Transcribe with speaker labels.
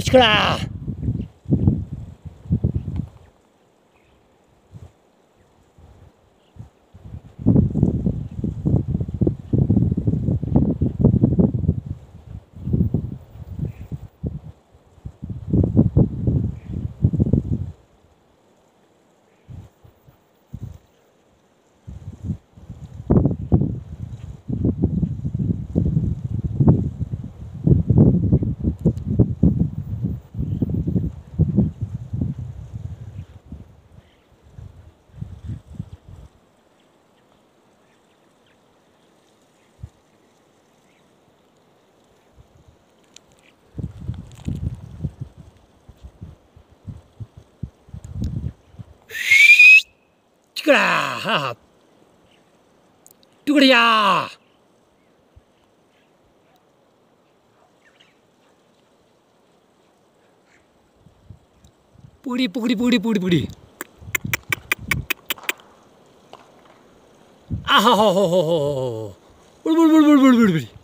Speaker 1: 不去啦。 라. 치거라. 뚜그리야. 뿌리 뿌리 뿌리 뿌리 뿌리. 아하호호호호. 뿌리 뿌리 뿌리 뿌리 뿌리 뿌리.